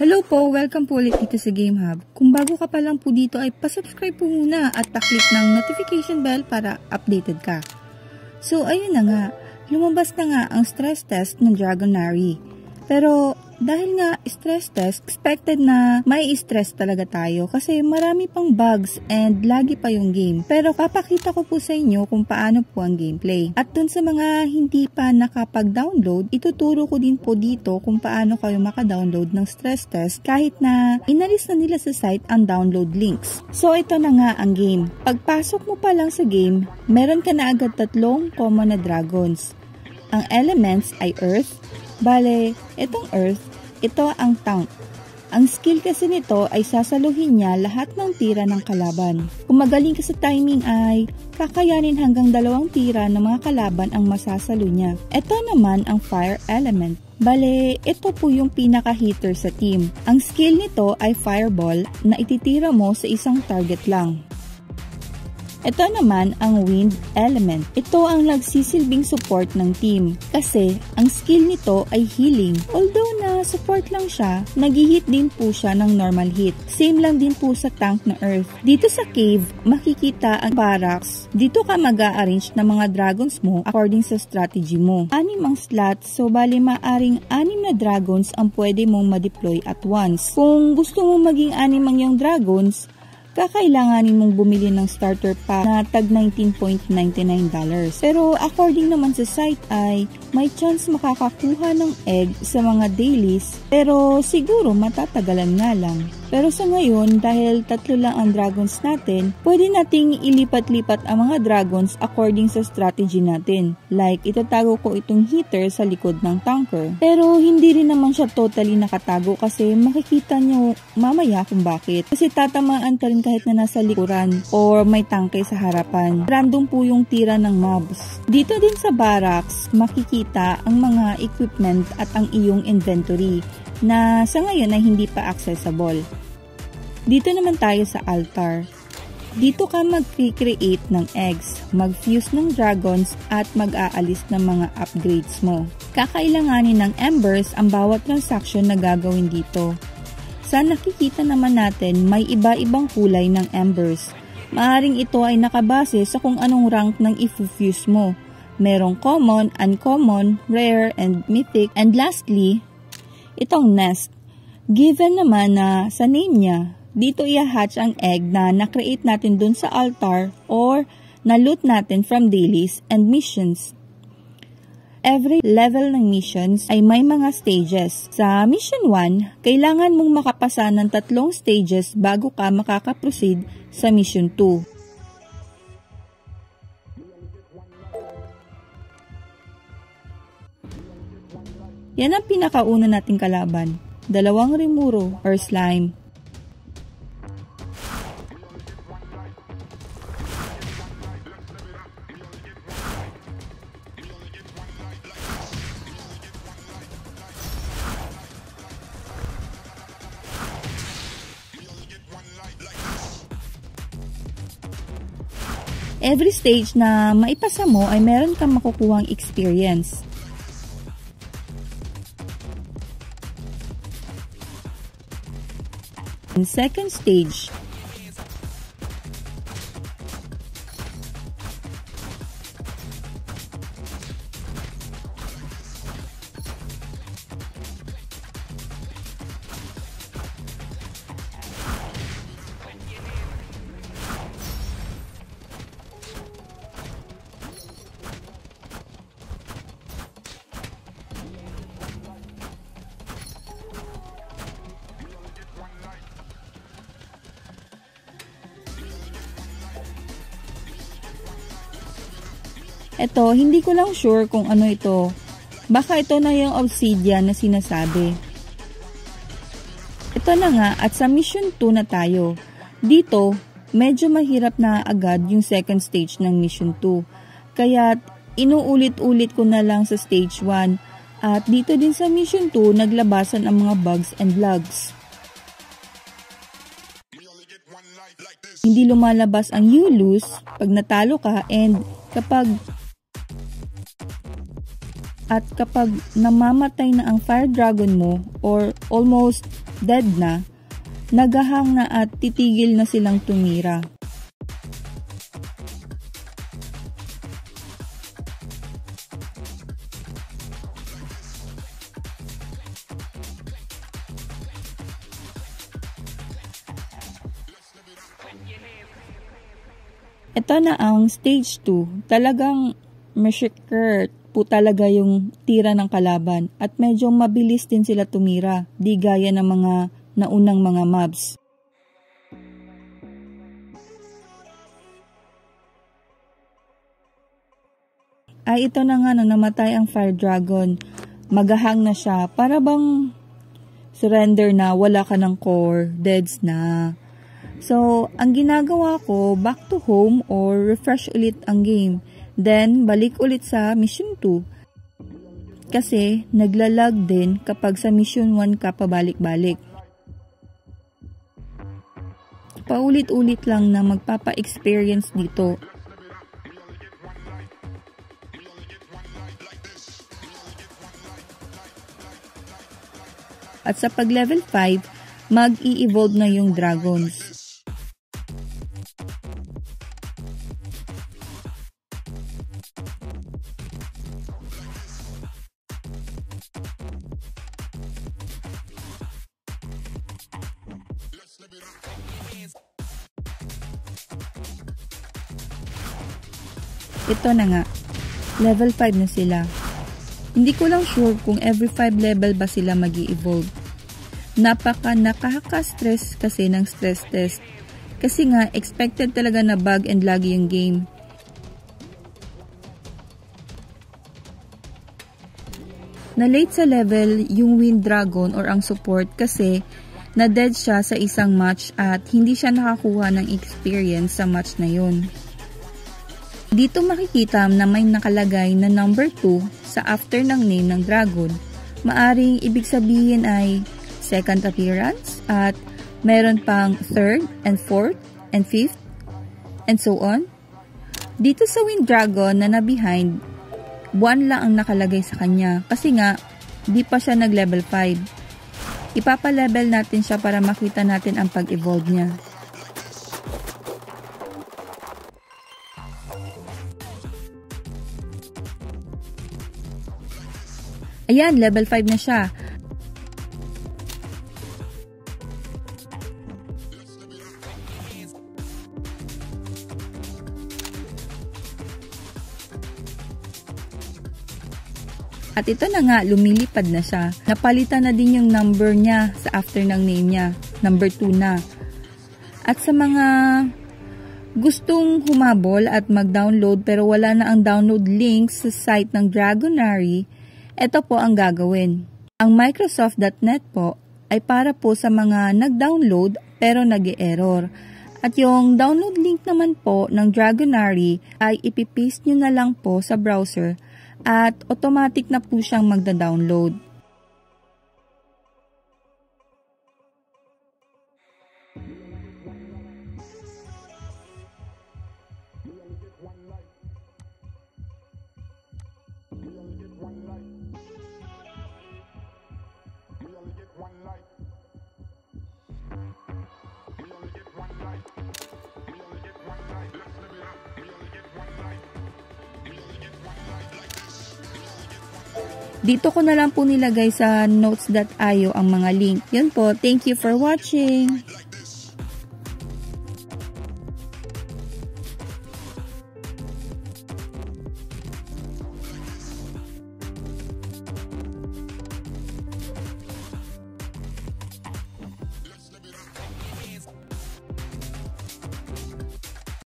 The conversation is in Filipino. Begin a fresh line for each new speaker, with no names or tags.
Hello po! Welcome po ulit dito sa Game Hub. Kung bago ka pa lang po dito ay pasubscribe po muna at pa-click ng notification bell para updated ka. So ayun na nga, lumabas na nga ang stress test ng Dragonary. Pero dahil nga stress test, expected na may stress talaga tayo kasi marami pang bugs and lagi pa yung game. Pero papakita ko po sa inyo kung paano po ang gameplay. At dun sa mga hindi pa nakapag-download, ituturo ko din po dito kung paano kayo maka-download ng stress test kahit na inalis na nila sa site ang download links. So ito na nga ang game. Pagpasok mo pa lang sa game, meron ka na agad tatlong common na dragons. Ang elements ay earth, Bale, itong Earth, ito ang tank. Ang skill kasi nito ay sasaluhin niya lahat ng tira ng kalaban. Kung magaling ka sa timing ay kakayanin hanggang dalawang tira ng mga kalaban ang masasalo niya. Ito naman ang fire element. Bale, ito po yung pinaka-hitter sa team. Ang skill nito ay fireball na ititira mo sa isang target lang. Ito naman ang wind element. Ito ang nagsisilbing support ng team kasi ang skill nito ay healing. Although na support lang siya, nag-hit din po siya ng normal hit. Same lang din po sa tank na earth. Dito sa cave, makikita ang barracks. Dito ka mag arrange ng mga dragons mo according sa strategy mo. Anim ang slots, so bali maaring anim na dragons ang pwede mong ma-deploy at once. Kung gusto mo maging anim ang yung dragons, kakailanganin mong bumili ng starter pack na tag $19.99. Pero according naman sa site ay may chance makakakuha ng egg sa mga dailies pero siguro matatagalan nga lang. Pero sa ngayon, dahil tatlo lang ang dragons natin, pwede nating ilipat-lipat ang mga dragons according sa strategy natin. Like, itatago ko itong heater sa likod ng tanker. Pero hindi rin naman siya totally nakatago kasi makikita nyo mamaya kung bakit. Kasi tatamaan ka rin kahit na nasa likuran or may tanke sa harapan. Random po yung tira ng mobs. Dito din sa barracks, makikita ang mga equipment at ang iyong inventory na sa ngayon ay hindi pa accessible. Dito naman tayo sa altar. Dito ka mag-create ng eggs, mag-fuse ng dragons at mag-aalis ng mga upgrades mo. Kakailanganin ng embers ang bawat transaction na gagawin dito. Sa nakikita naman natin, may iba-ibang kulay ng embers. Maaring ito ay nakabase sa kung anong rank ng i-fuse mo. Merong common, uncommon, rare, and mythic. And lastly, itong nest. Given naman na sa name niya, dito i-hatch ang egg na na-create natin dun sa altar or na-loot natin from dailies and missions. Every level ng missions ay may mga stages. Sa mission 1, kailangan mong makapasa ng tatlong stages bago ka makakaproceed sa mission 2. Yan ang pinakauna nating kalaban, dalawang rimuro or slime. Every stage na maipasa mo ay meron kang makukuhang experience. Second stage, Ito, hindi ko lang sure kung ano ito. Baka ito na yung obsidian na sinasabi. Ito na nga at sa mission 2 na tayo. Dito, medyo mahirap na agad yung second stage ng mission 2. Kaya inuulit-ulit ko na lang sa stage 1. At dito din sa mission 2, naglabasan ang mga bugs and lags. Hindi lumalabas ang you lose pag natalo ka and kapag at kapag namamatay na ang fire dragon mo or almost dead na, nagahang na at titigil na silang tumira. Ito na ang stage 2. Talagang massacre po talaga yung tira ng kalaban at medyo mabilis din sila tumira, di gaya ng mga naunang mga mobs. Ay ito na nga nang namatay ang fire dragon. Magahang na siya para bang surrender na, wala ka ng core, deads na. So, ang ginagawa ko, back to home or refresh ulit ang game. Then, balik ulit sa mission 2. Kasi, naglalag din kapag sa mission 1 ka pabalik-balik. Paulit-ulit lang na magpapa-experience dito. At sa pag-level 5, mag-i-evolve na yung dragons. Ito na nga, level 5 na sila. Hindi ko lang sure kung every 5 level ba sila mag evolve Napaka nakaka-stress kasi ng stress test. Kasi nga, expected talaga na bug and lagi yung game. Na late sa level yung Wind Dragon or ang support kasi na dead siya sa isang match at hindi siya nakakuha ng experience sa match na yun. Dito makikita na may nakalagay na number 2 sa after ng name ng dragon. Maaring ibig sabihin ay second appearance at meron pang third and fourth and fifth and so on. Dito sa Wind Dragon na na behind, buwan lang ang nakalagay sa kanya kasi nga di pa siya nag level 5. Ipapa-level natin siya para makita natin ang pag-evolve niya. Ayan, level 5 na siya. At ito na nga, lumilipad na siya. Napalitan na din yung number niya sa after ng name niya. Number 2 na. At sa mga gustong humabol at mag-download pero wala na ang download link sa site ng Dragonary, ito po ang gagawin. Ang Microsoft.net po ay para po sa mga nag-download pero nag error At yung download link naman po ng Dragonary ay ipipaste nyo na lang po sa browser at automatic na po siyang magda-download. Dito ko na lang po nilagay sa notes.io ang mga link. Yun po, thank you for watching!